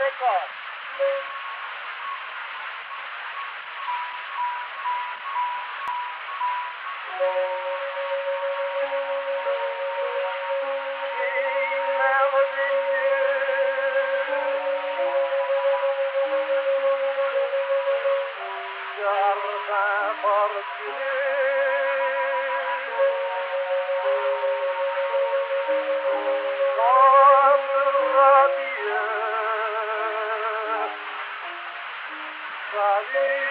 Rekor. Yalga barkı Salir.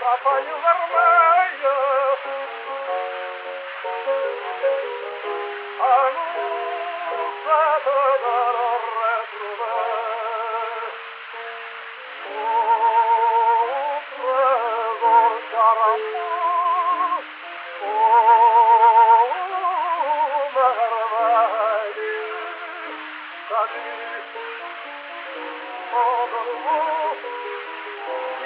Трапаю вернею, а ну, садо Oh,